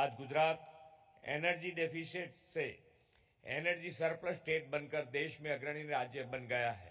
आज Gujarat energy deficit से energy surplus state बनकर देश में अग्रणी राज्य बन गया है।